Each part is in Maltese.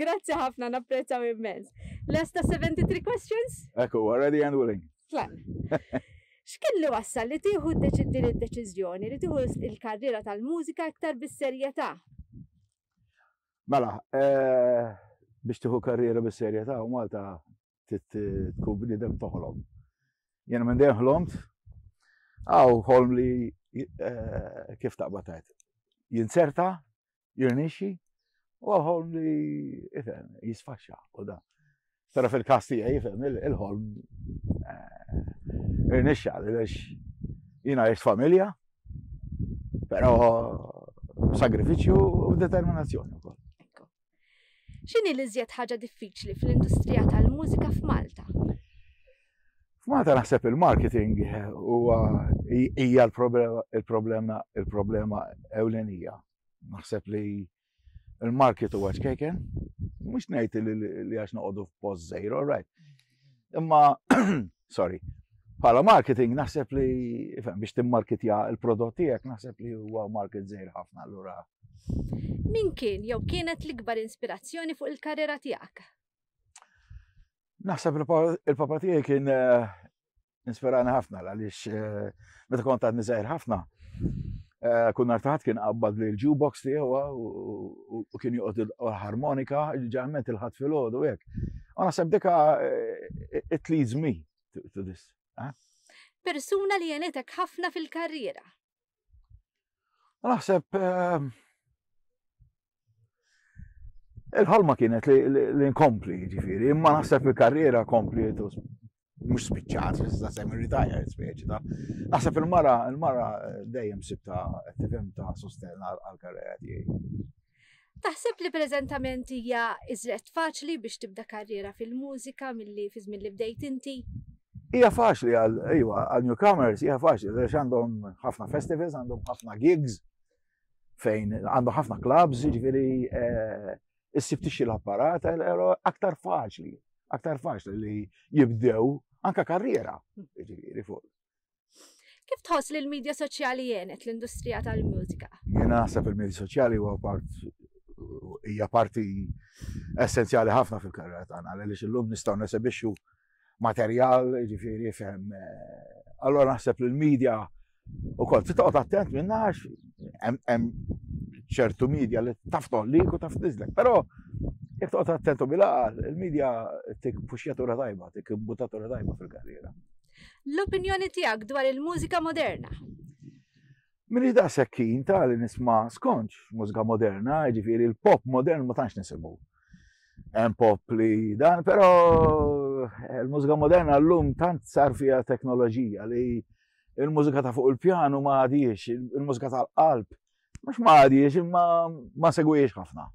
Grazzi ħafna, napprezzaw immens. Lesta 73 questions? Ekku, ready and willing. Flan. X'kien li wassal li tieħu din id-deċiżjoni li tieħu l-karriera tal-mużika iktar bis-serjetà? Mela, eh, biex tieħu karriera bis-serjetà u Malta tkun bniedem toħlom. Jien minn dejjem ħlomt, għaw ħolm li eh, kif taqbatajt. Jinserta jirnixxi u għal-ħolm li ifhem jisfaxxa u da. Però fil-każ tiegħi jifhem il-ħolm eh, irnixxa għaliex jiena għext familja, però sagrifiċċju u determinazzjoni wkoll. X'inhi li żjed ħaġa diffiċli fl-industrija tal-mużika f'Malta? F'Malta naħseb il-marketing huwa hija l-problema il-problema ewlenija Naħseb li il-market huwa ċkejken, mhux ngħid li għax noqogħdu f'post zero, right. Imma, sorry, bħala marketing naħseb li biex timmarketja il-prodott tiegħek naħseb li huwa market żejr ħafna allura. Min kien jew kienet l-ikbar inspirazzjoni fuq il-karriera tiegħek? Naħseb il-papa tiegħi kien eh, Inspirani ħafna għaliex eh, meta kont għadni żgħir ħafna. Eh, kun nartaħat kien qabbad li l-jukebox tiegħu eh, u kien joqgħod il-harmonika, ġeneralment il-ħadd fil-ħodu hekk. U naħseb dika it leads me to this. Persuna li jenetek ħafna fil-karriera. Naħseb ehm, il-ħolma kienet li nkompli, ġifiri, imma naħseb il-karriera kompli mux spiċċat, iżda semmi retired speċi ta' naħseb il-mara, il-mara dejjem sibta tifhem ta' sostenna għal-karriera tiegħi. Taħseb li preżentament hija iżret faċli biex tibda karriera fil-mużika milli fi żmien li bdejt inti? Hija faċli għal ejwa għal newcomers hija faċli għax għandhom ħafna festivals, għandhom ħafna gigs fejn għandhom ħafna clubs, jiġifieri eh, issib tixxi l-apparat, ero aktar faċli, aktar faċli li jibdew anka karriera, jiġifieri fuq Kif tħoss li l-medja soċjali jenet l-industrija tal-mużika? Jena naħseb il-medja soċjali huwa part hija parti essenzjali ħafna fil-karriera tagħna għaliex illum nistgħu nesebixxu materjal, ġifieri fem. Eh, allora naħseb li l-medja u kol, titqot attent minna għax hemm ċertu media li taf toħlik u taf tizlek. Però jek toqgħod attent u bilaqal, il-medja tik puxjatura tajba, tik buttatura tajba fil-karriera. L-opinjoni tiegħek dwar il-mużika moderna? Minix da' sekkin ta' li nisma skonċ mużika moderna, ġifiri l-pop modern ma tantx nisimu. Hemm pop li dan, però eh, l-mużika moderna llum tant sar fiha teknoloġija li il-mużika ta' fuq il-pjanu ma għadiex, il-mużika tal-qalb Mhux ma għadiex imma ma segwiex ħafna.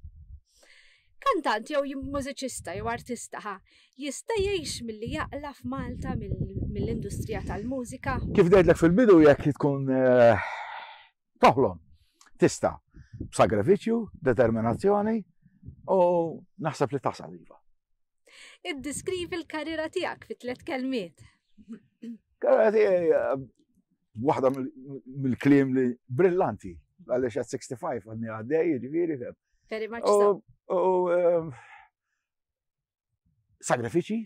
Kantant jew mużiċista jew artista ħa jista' jgħix milli jaqla f'Malta mill-industrija tal-mużika. Kif dejtlek fil-bidu jekk tkun eh, toħlom tista' b'sagrifiċċju, determinazzjoni u naħseb li tasal iva. Iddiskrivi l-karriera tiegħek fi tliet kelmiet. Karriera tiegħi eh, waħda mill-klim li brillanti, għalix għad 65 għadni għaddej, ġiviri, fem. Very much so. U ehm, sagrifiċi,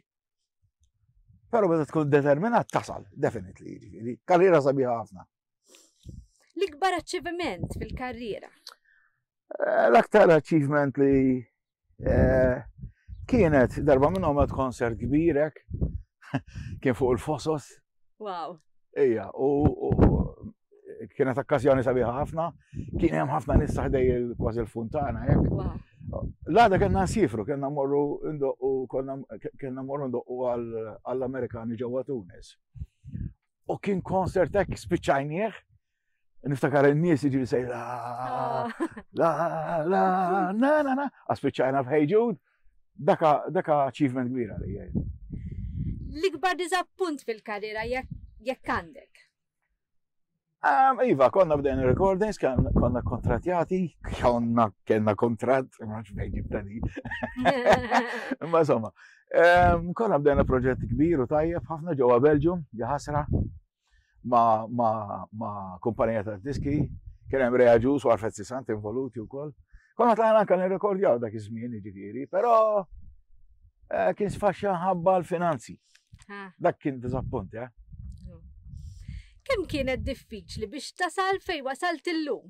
pero meta tkun determinat tasal, definitely, ġiviri. Karriera sabiħa ħafna. L-ikbar achievement fil-karriera? Eh, l-aktar achievement li Eh, kienet darba minn għomet konsert kbirek, kien fuq il-fosos. Wow. Ija, u kienet okkazjoni sabiħa ħafna, kien hemm ħafna nies taħdej kważi l-funtana hekk. L-għada kena nsifru, kena morru ndoqqu, kena morru ndoqqu għall-Amerikani ġewwa Tunis. U kien konsert hekk spiċċajnieh Niftakar n-nies iġi sej la la la na na na aspiċċajna f'ħejġud daka daka achievement kbira li jgħid. L-ikbar diżappunt fil-karriera jekk għandek. Iva, konna bdejna recordings, konna kontratjati, konna kena kontrat, ma ġbej ġibta li. Ma somma, konna bdejna proġett kbir u tajjeb, ħafna ġewwa Belġum, ġaħasra, ma' kumpanija ta' diski, kien hemm reaġus u għarfet sisant involuti wkoll. Konna tlajna anka nirrekordjaw dak iż-żmien jiġifieri, però eh, kien sfaxxa ħabba l-finanzi. Dak kien diżappunt, eh? Kemm kienet diffiċli biex tasal fej wasalt illum?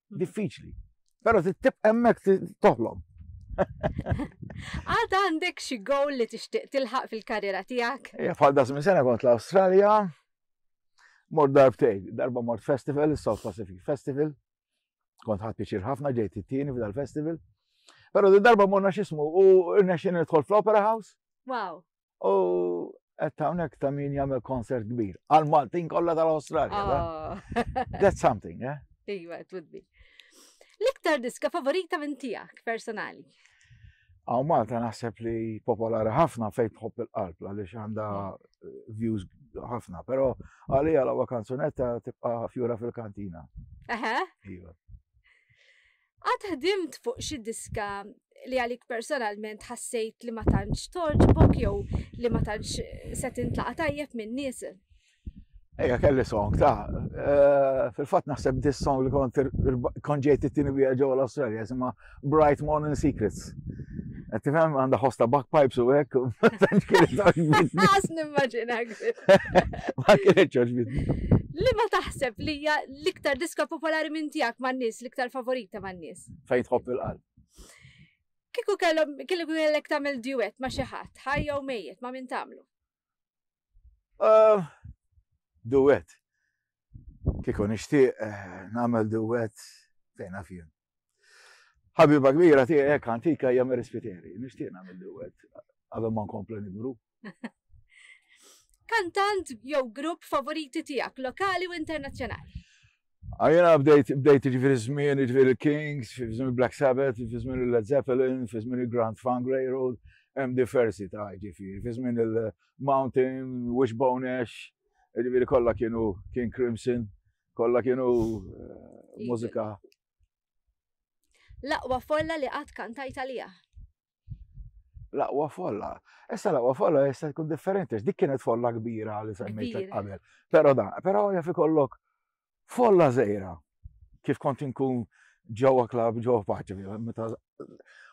diffiċli. Pero t-tip emmek toħlom. Għad għandek xi gowl li tixtieq tilħaq fil-karriera tiegħek? Ja, bħal das minn sena kont l-Awstralja, mor darbtej, darba mort festival, South Pacific Festival, kont ħadd piċir ħafna ġejt it-tieni f'dal festival. Pero di darba morna xismu u rnexxin nidħol fl-Opera House. Wow. U qed hawnhekk ta' min jagħmel konsert kbir għal Maltin kollha tal-Awstralja. Oh. That's something, eh? Iva, it would be. L-iktar diska favorita minn tiegħek personali? Għaw Malta naħseb li popolari ħafna fejn tħobb il-qalb għaliex għandha eh, views ħafna, però għalija l-għawa kanzunetta tibqa' fjura fil-kantina. Eħe? Iva. Qatt ħdimt fuq xi diska li għalik personalment ħassejt li ma tantx torġbok jew li ma tantx se tintlaqa' tajjeb min-nies? Ejja kelli song ta' eh, fil-fatt naħseb dis song li kont kont ġejt it-tieni bija ġewwa l-Awstralja jisimha Bright Morning Secrets. Qed tifhem għandha ħosta backpipes u hekk ma tantx kienet Għas nimmaġinak. Ma kienet ġoġbitni. Li ma taħseb li hija L-iktar diska popolari minn tiegħek man-nies, l-iktar favorita man-nies. Fejn tħobb il-qalb. Kieku kellhom kieku kellek tagħmel duet ma' xi ħadd, ħajja u mejjet ma' min tagħmlu. Ah, duet. Kieku nixtieq eh, nagħmel duet fejn afjun. Ħabiba kbira tiegħek antika hija Mary Spiteri, nixtieq nagħmel duet qabel ma nkomplu nibru. Kantant jew grupp favoriti tiegħek lokali u internazzjonali? Għajna ah, bdejt bdejt ġifiri żmien ġifiri Kings, fi żmien Black Sabbath, fi żmien Led Zeppelin, fi żmien Grand Funk Railroad, hemm diversi ta' ġifiri, fi żmien il-Mountain, Wishbone Ash, ġifiri kollha kienu kien Crimson, Kolla kienu eh, mużika. Laqwa folla li qatt kantajt għalija. Laqwa folla. Issa laqwa folla jessa tkun differenti, dik kienet folla kbira li semmejt qabel. Pero da, pero jafi kollok folla zejra. Kif kont inkun ġewwa klab ġewwa paċi meta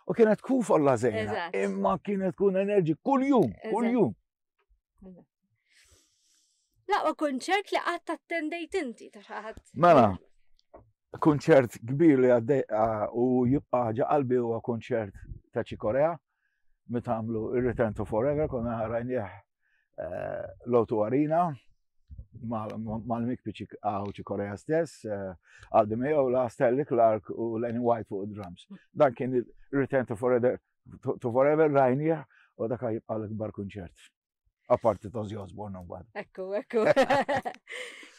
u kienet tkun folla zejra, imma kienet tkun enerġi kuljum, kuljum. Laqwa kunċert li qatt attendejt inti taħat. Mela, kunċert kbir li għaddej u jibqa' ħaġa qalbi huwa kunċert ta' Ċikorea meta għamlu Return to Forever konna rajnieh eh, l-Otu Arena mal-Mik Piċik għaw Ċikorea stess, eh, għaddi mejow la Stanley Clark u Lenny White fuq drums. Dan kien Return to Forever to forever rajnieh u dak jibqa' l-ikbar kunċert. Apparti ta' Ozzy Osbourne mbagħad. Ekku, ekku.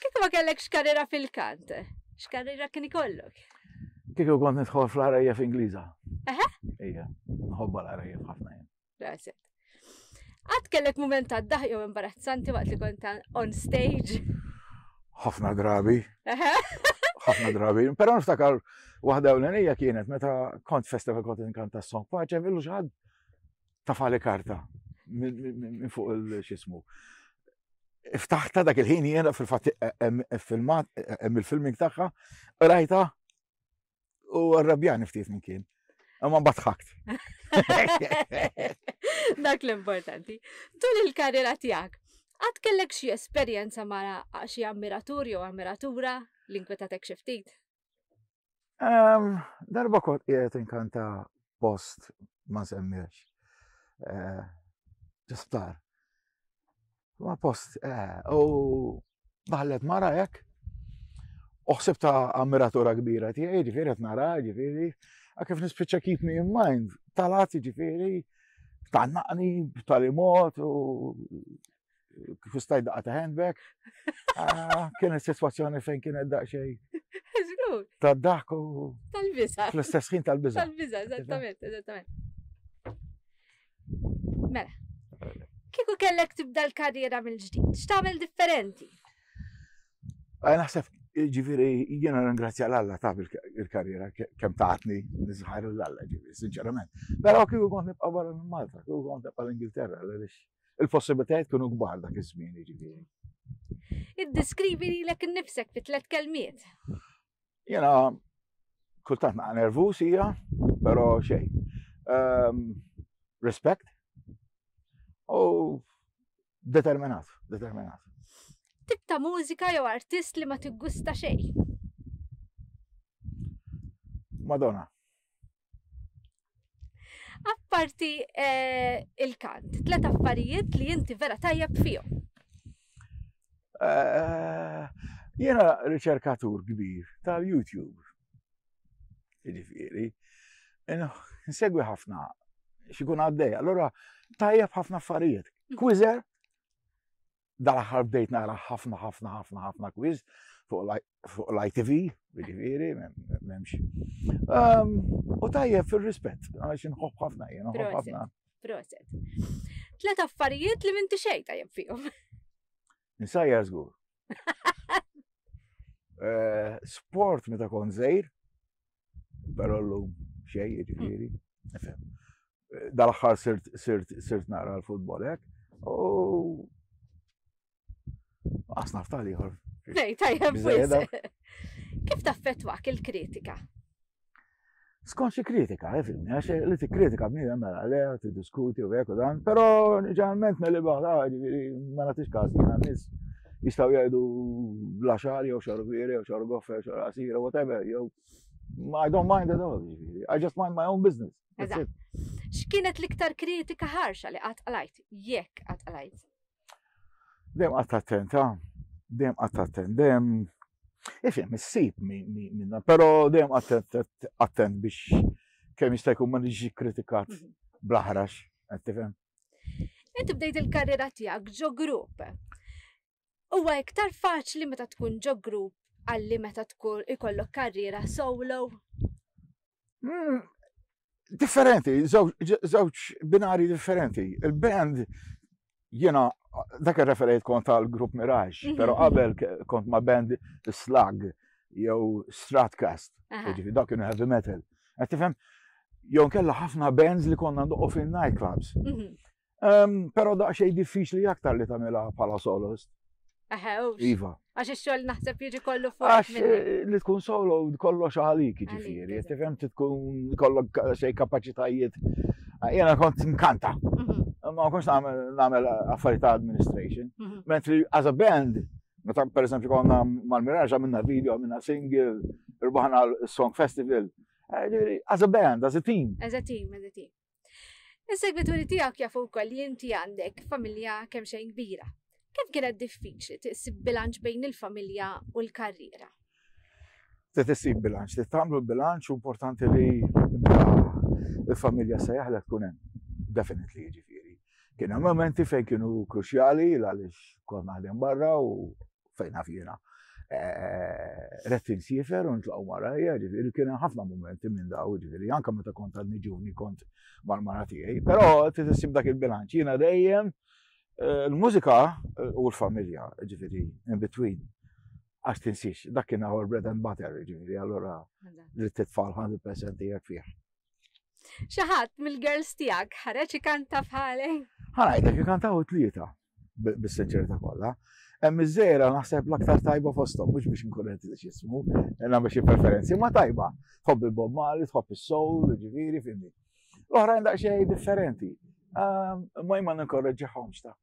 Kieku ma kellek x'karriera fil-kant, x'karriera kien ikollok? Kieku kont nidħol fl-arajja f'Ingliża. Eħe? Ija, nħobba l-arajja ħafna jien. Grazie. Għad kellek mument ta' daħ jew imbarazzanti waqt li kont on stage? ħafna drabi. ħafna drabi. Pero niftakar waħda u l-għanija kienet meta kont festival kont inkanta s-song paċe, villu xaħad ta' fali karta minn fuq il-xismu. Iftaħta dak il-ħin jena fil-fat filmat, il-filming taħħa, rajta u arrabjani ftit minn kien. Imma batħakt. Dak l-importanti. Tul il-karriera tiegħek, għad kellek xi esperjenza mara xi ammiratur jew ammiratura li nkwetatek xi ftit? Ehm, darba kont qiegħed inkanta post ma semmiex. Eh, ġisptar. Ma post, eh, u daħlet mara hekk. Uħsib ta' ammiratura kbira tiegħi, ġifieri qed nara, ġifieri, kif nispiċċa keep me in mind, talat ġifieri, tannaqni b'tali mod u kif staj daqqa ta' handbag. Ah, kienet situazzjoni fejn kienet daqxej. Zgur. Ta' daħk u. Tal-biza. Fl-istess ħin tal-biza. Tal-biza, eżattament, eżattament. Mela. Kieku kellek tibda l-karriera mill-ġdid, x'tagħmel differenti? Għaj naħseb, ġifiri, jiena ringrazzja l-Alla ta' il-karriera kemm taħtni nizħar l-Alla ġifiri, sinċerament. Però kieku kont nibqa' barra minn Malta, kieku kont nibqa' l-Ingilterra, għaliex il-possibilitajiet kienu kbar dak iż-żmien ġifiri. Iddeskrivi lek nifsek fi tliet kelmiet. Jena, kultant naqa nervus hija, pero xej. Ehm, respect. U determinat, determinat. Tip ta' mużika jew artist li ma tiggusta xej. Madonna. Apparti eh, il-kant, tlet affarijiet li inti vera tajjeb fihom. Eh, Jena riċerkatur kbir tal-YouTube. Ġifiri, nsegwi ħafna xikun għaddej. Allora, tajjeb ħafna affarijiet. Kwizer, dal-aħħar bdejt nara ħafna ħafna ħafna ħafna quiz fuq l-ITV, ġifieri, m'hemmx. Ehm, u tajjeb fir-rispett, għax inħobb ħafna jien, inħobb ħafna. Proset. Tlet affarijiet li minti xejn tajjeb fihom. Insajja żgur. Eh, sport meta kon żejr, Però llum xejn jiġifieri. Hmm. Dal-aħħar sirt nara l-futbol hekk u asna ftal ieħor. Ej, tajjeb Kif taffettwak il-kritika? Skont xi kritika, eh, fimni, għax li tikkritika bniedem mela le, tiddiskuti u hekk u dan, però ġeneralment meli baħla, ma nagħtix każ jiena nies jistgħu jgħidu bla xar jew xar viri jew xar goffer, xar qasira, whatever, jew I don't mind at all, I just mind my own business. X'kienet l-iktar kritika ħarxa li qatt qalajt, jekk qatt qalajt? Dem qatt attent, ha? Dem qatt attent, dem Ifim, issib minna, pero dem attent biex kemm jista' jkun ma niġi kritikat mhm. blaħrax, qed tifhem. Inti bdejt il-karriera tiegħek ġo grupp. Huwa iktar faċli meta tkun ġo grupp għalli meta tkun ikollok karriera solo? Mm, differenti, żewġ binari differenti. Il-band jiena dak ir-referejt kont tal-grupp Mirage, mhm, però mhm. qabel kont ma' band Slug jew Stratcast, dak kienu heavy metal. Qed tifhem? Jew nkella ħafna bands li konna ndoqqu fin nightclubs. Mhm. Ehm, però daqsxejn diffiċli aktar li tagħmilha bħala solost. Eħew. Iva. Għax ix-xogħol naħseb jiġi kollu fuq. Għax eh, li tkun solo kollox għalik ġifieri, qed tifhem tkun kollok xejn kapaċitajiet. Ah, Jena kont nkanta. Mhm. Ma konx nagħmel affarijiet ta' administration. Mhm. Mentri as a band Meta per eżempju konna mal-Miraġ għamilna video, għamilna single, rbaħna l-Song Festival. Eh, as a band, as a team. As a team, as a team. Is-segwituri tiegħek jafu wkoll li inti għandek familja kemm xejn kbira. Kemm kienet diffiċli tiqsib bilanċ bejn il-familja u l-karriera? Trid issib bilanċ, trid tagħmlu l-bilanċ u importanti li il-familja sejjaħ li tkun hemm. Definitely jiġifieri. Kien hemm momenti fejn kienu kruċjali għaliex kont naħdem barra u fejn naf jiena. Eh, Rett insifer u nitlaqgħu marajja, ġifieri kien hemm ħafna momenti minn daw, ġifieri anke meta kont għadni ġuni kont mal-mara tiegħi. Però trid issib dak il-bilanċ. Jiena dejjem eh, l-mużika eh, u l-familja, ġifieri in between għax tinsiex, dak kien our bread and butter, ġifieri allura li titfall 100% tiegħek fih. Xaħat mill-girls tiegħek ħareġ ikanta f'ħale? Ħanajtek ikantaw tlieta bis-sinċerità kollha. Hemm iż-żejra naħseb l-aktar tajba fosthom, mhux biex nkun qed ismu, nagħmel xi preferenzi, ma tajba. Tħobb il-Bob Marley, tħobb is-soul, ġifieri, fimni. L-oħrajn daqsxejn differenti. Ehm, ma jman inkorreġġihomx ta'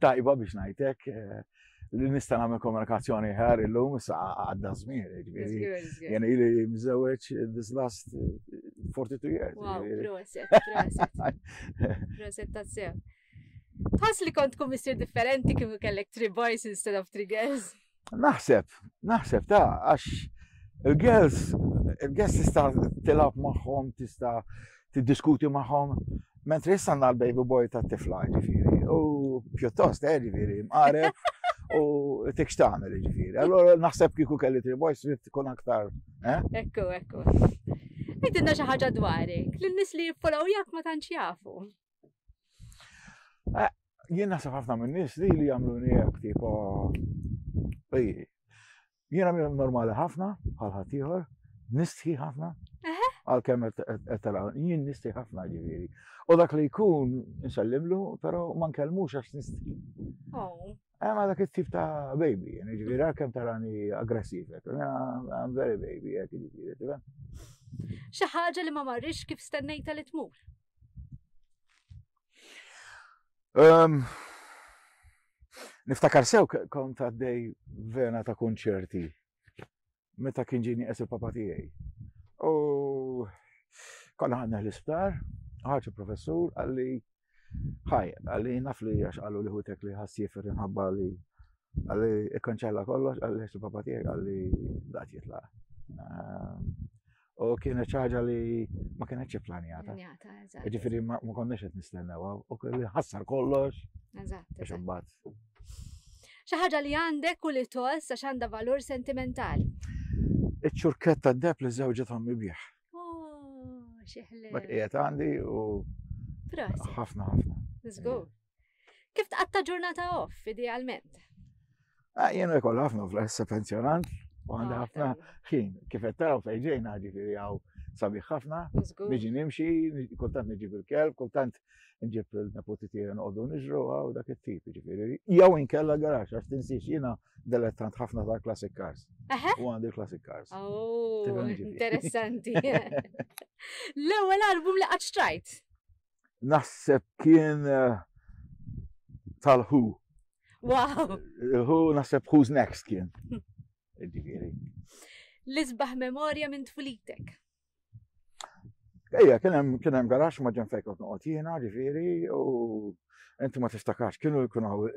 tajba biex ngħidlek li nista' nagħmel komunikazzjoni ħar illum sa għadda żmien. Jien ili mżewweġ this last 42 years. Wow, proset, proset. Proset ta' sew. Tħass li kont kummissir differenti kif kellek three boys instead of three girls? Naħseb, naħseb ta' għax il-girls, il-girls tista' tilab magħhom, tista' tiddiskuti magħhom, mentri issa għandna l-baby boy ta' tifla ġifieri. U pjuttost, eh, ġifieri, mqareb u tik xtamel ġifieri. Allora naħseb kieku kelli tri boys trid tkun aktar. Eh? Ekku, ekku. Għidinna xi ħaġa dwarek, l-nis li jiffolaw jak ma tantx jafu. Eh, jien naħseb ħafna minn nies li li jagħmlu hekk tipo jiena minn normali ħafna bħal ħadd ieħor, nistħi ħafna. Għal kemm qed tara, jien nistħi ħafna ġifieri. U dak li jkun insellimlu, però ma nkellmux għax nistħi. Oh. Għamma dak il-tip ta' baby, jeni ġivira kem tarani aggressiv, I'm very baby, jek ġivira, tiva. ħaġa li ma marrix kif stennejta li tmur. Um, niftakar sew kont għaddej vena ta' konċerti meta kien ġini es il-papa tiegħi. U konna għandna l-isptar, ħarġ il-professur għalli ħaj, għalli naf li għax għallu li ħutek li ħassif rinħabba li għalli ikkonċella kollox, għalli es il-papa tiegħi għalli daqt jitlaq. Ehm, U kienet ċaġa li ma kienet ċi planjata. Ġifiri ma konnex qed nistennew u kelli ħassar kollox. Eżatt. Xabbat. Xi ħaġa li għandek u li tolls għax għandha valur sentimentali. Iċ-ċurkett tad-deb li żewġet għammi bih. Oh, xi ħlief. Dak qiegħed għandi u ħafna ħafna. Żgur. Kif tqatta ġurnata off, idealment? Ah, Jena jkoll ħafna fl-ħessa pensjonant, u għanda ah, ħafna ħin. Kif qed taraw fejġejn għadi fi għaw sabiħ ħafna, niġi nimxi, kultant niġi bil-kelb, kultant nġib il-nepoti tiegħi noqogħdu niġru għaw dak it-tip, ġifieri. Jew inkella garax għax tinsiex jiena delettant ħafna ta' classic cars. U għandi classic cars. Oh, interessanti. L-ewwel album li qatt xtrajt. naħseb kien eh, tal-ħu. Wow! Hu naħseb who's next kien. L-isbaħ memorja minn tfulitek. Ejja, kien hemm garax ma ġen fejkot noqgħod jiena, ġifieri, u inti ma tistakax, kienu jkunu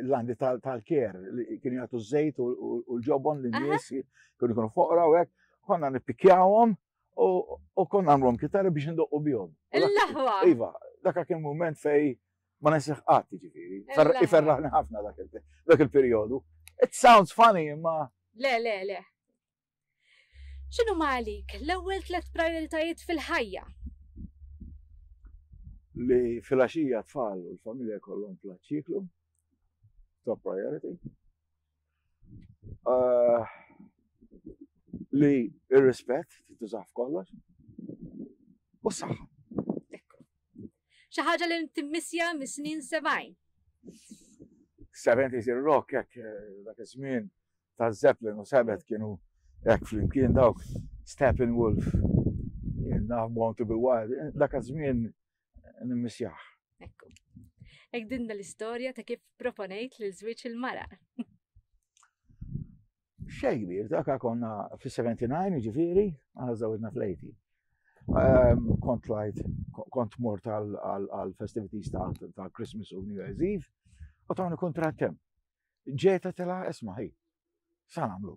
l-landi tal-ker, kienu jgħatu z-zejt u l-ġobon l-nies, kienu jkunu foqra u hekk, konna nippikjawhom u kon għamlom kitarra biex ndoqqu bihom. Il-laħwa. Iva, dak kien moment fej ma nesseħ qatt ġifiri. Iferraħni ħafna dak il-periodu. It sounds funny, imma. Le, le, le. Xinu ma għalik, l-ewel tlet prioritajiet fil-ħajja? Li fil-axija tfal u l-familja kollom plaċiklu, top priority. eh, li ir-rispett titużaw f'kollox u saħħa. Xi ħaġa li timmissja mis-snin 70. 70 isir rock hekk eh, dak iż-żmien ta' Zeppelin u Sabbath kienu hekk flimkien dawk Steppenwolf. Now Born to be Wild. Dak iż-żmien nimmissjaħ. Ekku. Ek din l-istorja ta' kif proponejt li l-żwieġ il-mara. Xej kbir, dak konna fis-79 ġifieri, għana żawidna fl-80. Ehm, kont lajt, kont mort għal festivities ta' Christmas u New Year's Eve, u ta' kontrattem. Ġeta tela' isma' hi. Sa' namlu.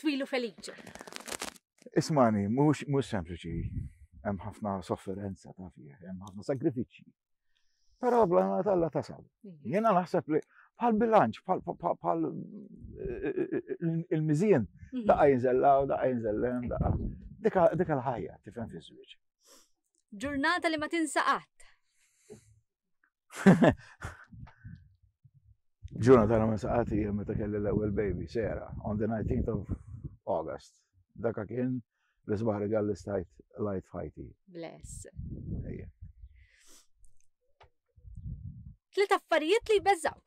twil u feliċi. Ismani, mhux mhux sempliċi, hemm ħafna sofferenza ta' fih, hemm ħafna sagrifiċċji. Però bl-għana tal-la tasal. Mhm. Jena naħseb li bħal bilanċ, bħal il-mizien, mhm. daqqa jinżella u daqqa jinżella, daqqa. Dika l-ħajja, tifhem fi żwieġ. Ġurnata li ma tinsaqat. Ġuna tara minn saqati jien meta kelli l-ewwel baby, Sera, on the 19th of August. Daka kien l-isbaħ regal li stajt lajt fajti. Bless. Tlet affarijiet li jbeżżawk.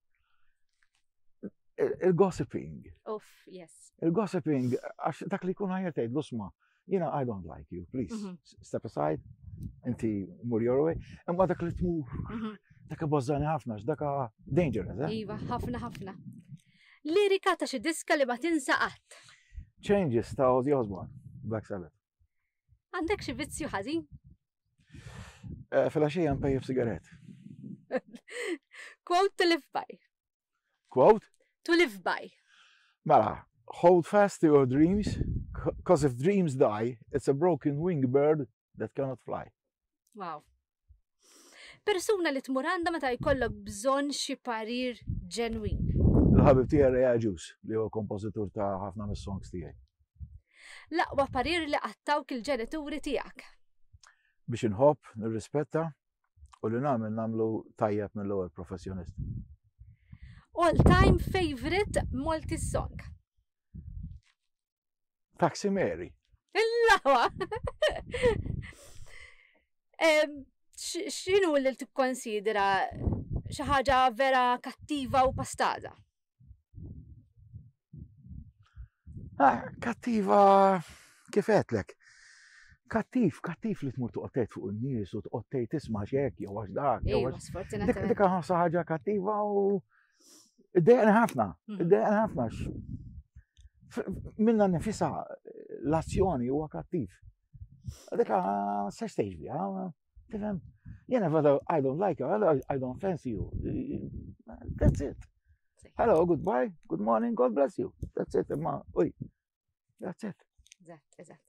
Il-gossiping. Uff, yes. Il-gossiping, għax dak li kun ħajja tgħid l-usma, jina I don't like you, please, mhm. step aside, inti mur your way, imma dak li tmur, mhm. dak bozzani ħafna, dak dangerous, eh? Iva, ħafna, ħafna. Lirika ta' xi diska li ma tinsa qatt. Changes ta' Ozzy Osbourne, Black Sabbath. Għandek xi vizzju ħażin? Eh, Fil-għaxija npejjeb sigaret. Quote to live by. Quote? To live by. Mela, hold fast to your dreams, because if dreams die, it's a broken wing bird that cannot fly. Wow. Persuna li tmur għandha meta jkollok bżonn xi parir ġenwin. Il-ħabib tiegħi Rea Ġus li huwa kompożitur ta' ħafna mis-songs tiegħi. L-aqwa parir li qattawk il-ġenituri tiegħek. Biex inħobb, nirrispetta u li nagħmel nagħmlu tajjeb mill-ewwel professjonist. All time favorite multi song. Taxi Mary. Lawa! X'inhu li tikkonsidra xi ħaġa vera kattiva u pastaza? Ah, kattiva kif għetlek. Kattiv, kattiv li tmur toqgħod fuq in-nies u toqgħod tgħid isma' x'hekk jew għax dak jew għax. Dik ħaġa kattiva u Id-dejqan ħafna, mhm. id-dejqan ħafna. Minna nifisa l-azzjoni huwa kattiv. Dika se stage bi, tifhem? Jena fada, I don't like you, I don't fancy you. That's it. Hello, goodbye, good morning, God bless you. That's it, imma, uj, That's it. Eżatt, eżatt.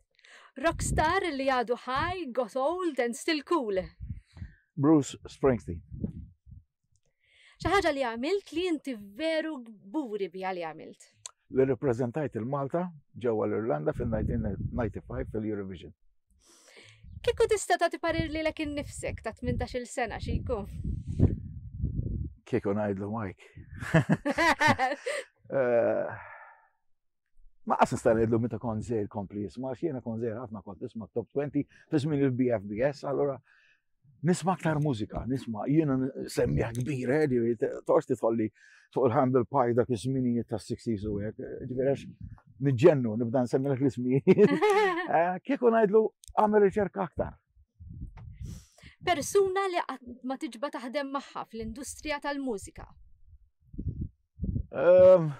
Rockstar li għadu high, got old and still cool. Bruce Springsteen. Xi ħaġa li għamilt li inti veru gburi biha li għamilt. Li rippreżentajt il-Malta ġewwa l-Irlanda fil-1995 fil-Eurovision. Kieku tista' tagħti parir li lek innifsek ta' 18-il sena xi jkun. Kieku ngħidlu Mike. Eh, Ma qas nista' ngħidlu meta kont żejr kompli jisma' għax jiena kont żejr ħafna kont nisma' top 20 fi żmien il-BFBS, allura nisma' aktar mużika, nisma' jiena semmiħ kbir, eh, ġifieri torx titħolli fuq il-Humble Pie dak iż-żminijiet tas-60s u hekk, eh, ġifieri għax niġġennu nibda nsemmilek l-ismi. Eh, kieku ngħidlu għamel riċerka aktar. Persuna li ma tiġba taħdem magħha fl-industrija tal-mużika. Ehm,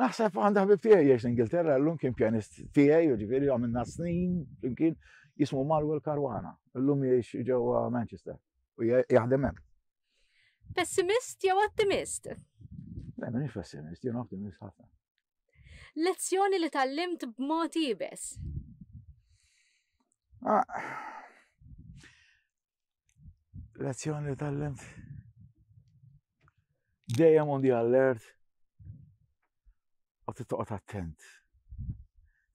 naħseb għandha ħbib tiegħi jgħix l-Ingilterra llum kien pjanist tiegħi, jiġifieri għamilna snin flimkien jismu Marwell Karwana, llum jgħix ġewwa Manchester u jaħdem hemm. Pessimist jew ottimist? Le, minix pessimist, jien ottimist ħafna. Lezzjoni li tal-limt b'mod ibes. Ah, Lezzjoni li tallemt. Dejjem on the alert u titqgħod attent.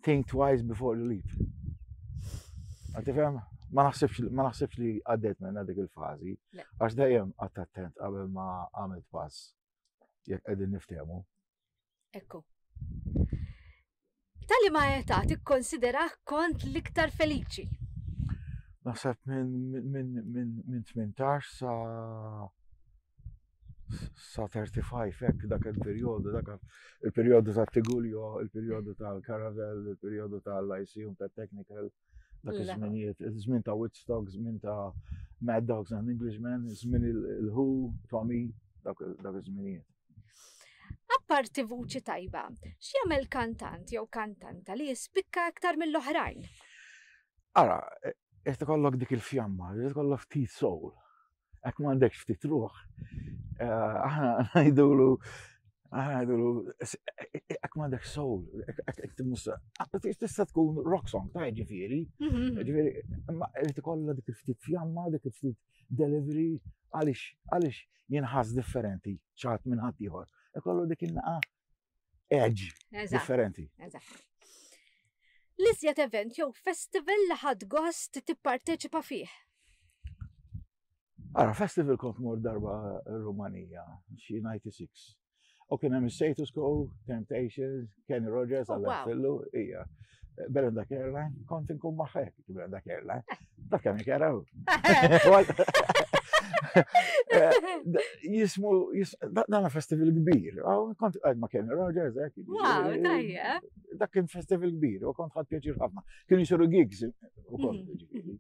Think twice before you leap. Għatifem, ma naħsibx ma naħsibx li għaddejt minn dik il-fażi, għax dejjem qatt attent qabel ma għamilt pass jekk qegħdin niftehmu. Ekku. Tali ma età tikkonsiderah kont l-iktar feliċi. Naħseb minn 18 sa sa 35 hekk dak il-perjodu, dak il-perjodu ta' Tigulio, il-perjodu tal-Caravel, il-perjodu tal-ICU ta' Technical, dak iż-żminijiet, żmien ta' Woodstock, żmien ta' Mad Dogs and Englishmen, żmien il-Who, Tommy, dak iż-żminijiet. Apparti vuċi tajba, x'jagħmel kantant jew kantanta li jispikka aktar mill-oħrajn? Ara, qed ikollok dik il-fjamma, qed ikollok ftit soul. għak mandek ftit ruħ. Eh, aħna najdulu, għadulu, għak mandek soul, għak t-musa, tista tkun rock song, ta' ġifiri, mhm. ġifiri, ma rrit kolla dik ftit fjamma, dik ftit delivery, għalix, għalix jenħas differenti, ċat minn ħaddieħor. Ikollu dik il-naqa edge differenti. L-iżjed event jew festival li ħad gost tipparteċipa fih. Ara, festival kont mor darba Rumanija, xi 96. U kien hemm status quo, Temptations, Kenny Rogers, oh, għal fillu, hija. Brenda Kerline, kont inkun maħħek, Brenda Kerline. Dak kemm jkera hu. Jismu, dan festival kbir. Kont għad ma kien Rogers, dak. Wow, tajja. Dak kien festival kbir, u kont ħad pjaċir ħafna. Kien jisiru gigs u kont. Mhm, mhm.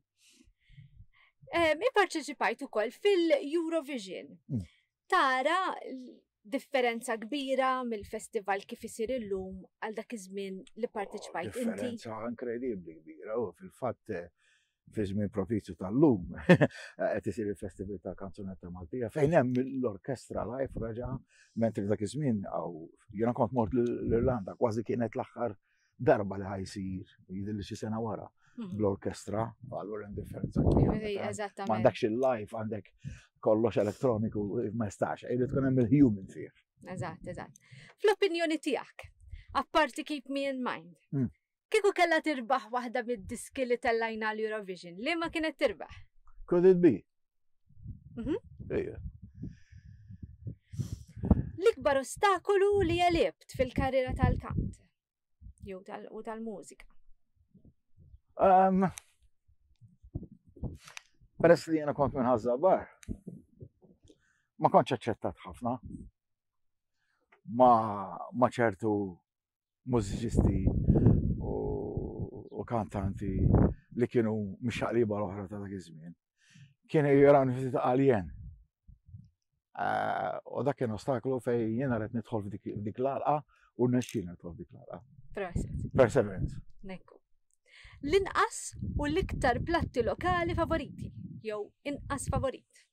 Ehm, Iparċeċipajt ukoll fil-Eurovision. Mm. tara differenza kbira mill-festival kif isir illum għal dak iż-żmien li parteċipajt inti? Differenza inkredibbli kbira, u fil-fatt fi żmien propizju tal-lum qed isir il-Festival ta' Kanzunetta Maltija fejn hemm l-orkestra live raġa' mentri dak iż-żmien għaw jiena kont mort l-Irlanda kważi kienet l-aħħar darba li ħajsir, jidilli xi sena wara, mhm. bl-orkestra, għallur hemm differenza. Eżattament. Għandek xi live, għandek kollox elettroniku, ma jistax, jrid tkun hemm il-human fih. Eżatt, eżatt. Fl-opinjoni tiegħek, apparti keep me in mind, hmm. kieku kellha tirbaħ waħda mid-diski li tellajna l-Eurovision, li ma kienet tirbaħ? Could it be? Mhm. Ejja. L-ikbar ostakolu li għalibt fil-karriera tal-kant jew u tal-mużika. Peress li jena kont minn bar, ma kontx aċċettat ħafna ma ċertu mużiċisti u kantanti li kienu mixaqliba l-oħra ta' dak iż-żmien, kien jaraw nifsi ta' alien. Eh, u dak kien ostaklu fej jiena qed nidħol f'dik l-alqa u nexxin nidħol f'dik l-alqa. Perseverance. Nekku. L-inqas u l-iktar platti lokali favoriti, jew inqas favorit.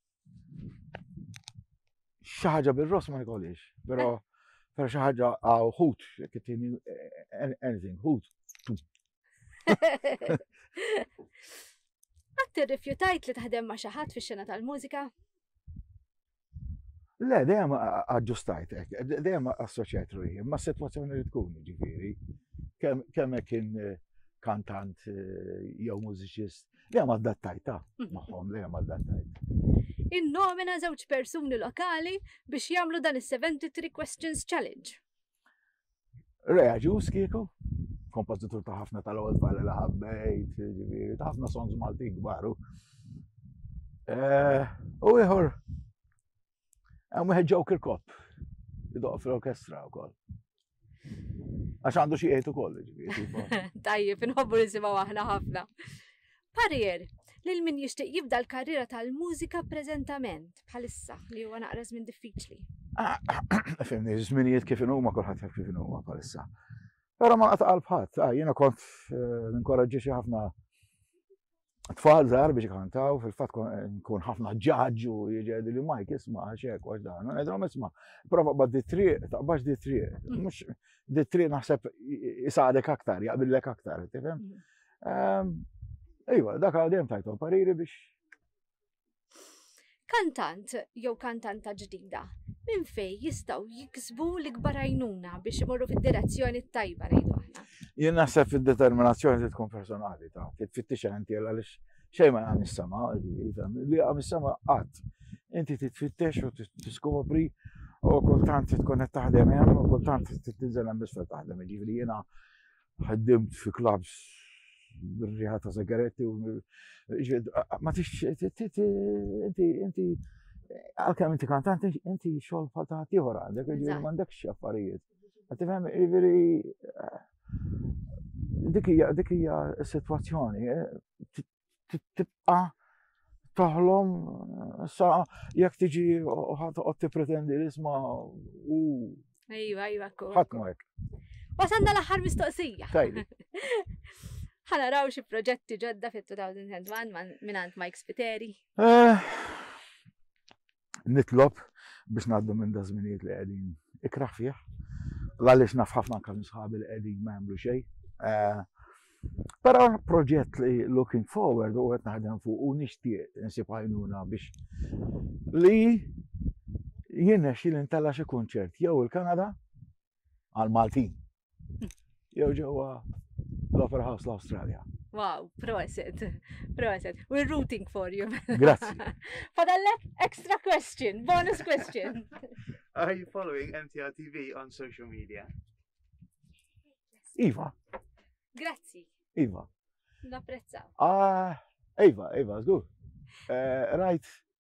xi ħaġa bir-ross ma nikolix, però eh. però xi ħaġa għaw ħut, kittini eh, anything, ħut. Għatti rifjutajt li taħdem ma' xi ħadd fix-xena tal-mużika? Le, dejjem aġġustajt hekk, dejjem assoċjajt ruħi, ma' sitwazzjoni li tkun ġifieri. Kemm hekk kien eh, kantant jew mużiċist Le ma dattajta, maħom, le ma dattajt. Innomina żewġ persuni lokali biex jagħmlu dan is-73 Questions Challenge. Reja ġus kieku, kompożitur ta' ħafna tal-ewwel tfal li ħabbejt, ġifieri, ta' ħafna songs Malti kbaru. Eh, u ieħor Hemm wieħed ġew kirkop, idoq fl-orkestra wkoll. Għax għandu xi jgħid ukoll. Tajjeb, inħobbu nisimgħu aħna ħafna. Parier, lil min jixtieq jibda l-karriera tal-mużika preżentament bħalissa li huwa naqra żmien diffiċli. Ah, fimni, żminijiet kif inhuma kulħadd jaf kif inhuma bħalissa. Però ma qataq qalb ħadd, ah, jiena kont eh, ninkoraġġi xi ħafna tfal żgħar biex kantaw, fil-fatt nkun ħafna ġaġġu jiġed li Mike isma' xek għax dan, ngħidhom isma' prova bad di triq, taqbax di triq, mm. mhux di triq naħseb isadek aktar, jaqbillek aktar, tifhem? Mm. Ehm, iva, dak għadem tajtom pariri biex Kantant jew kantanta ġdida minn fej jistaw jiksbu l-ikbar għajnuna biex imorru fid-direzzjoni t-tajba ngħidu aħna. Jien naħseb fid-determinazzjoni li tkun personali ta' titfittix inti għaliex xejn ma jgħam is-sema, li għam is-sema qatt. Inti titfittex u tiskopri u kultant tkun qed taħdem hemm u kultant tinżel hemm biss taħdem, jiġifieri jiena ħaddimt fi klabs bir-riħa ta' segaretti u ma tix inti għalkemm inti kantant inti xogħol bħal ta' ieħor għandek, jiġifieri m'għandekx affarijiet. Qed tifhem jiġifieri dik hija dik hija s-sitwazzjoni eh, tibqa' taħlom sa jekk tiġi ħatoqgħod tippretendi li isma' u Ejwa, ejwa, kol. Ħadd ma hekk. Wasanna l-aħħar mistoqsija. Tajli. Ħana raw xi proġetti ġodda fit-2001 minn għand Mike Spiteri. Eh, nitlob biex ngħaddu minn da żminijiet li qegħdin ikraħ fih. Għaliex naf ħafna anke minn sħabi li qegħdin ma jagħmlu xejn. Eh, però proġett li looking forward u qed naħdem fuq u nixtieq insib għajnuna biex li jien xi l-intella xi kunċert jew il-Kanada għal Maltin. Jew ġewwa l-Opera House l-Awstralja. Wow, proset, proset. We're rooting for you. Grazzi. Fadallek, extra question, bonus question. Are you following MTR TV on social media? Iva. Grazzi. Iva. Napprezzaw. Ah, Iva, Iva, zgur. Eh, rajt,